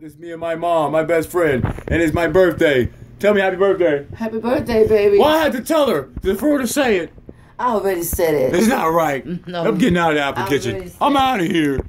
It's me and my mom, my best friend, and it's my birthday. Tell me happy birthday. Happy birthday, baby. Well, I had to tell her for her to say it. I already said it. It's not right. No. I'm getting out of the apple kitchen. I'm out of here.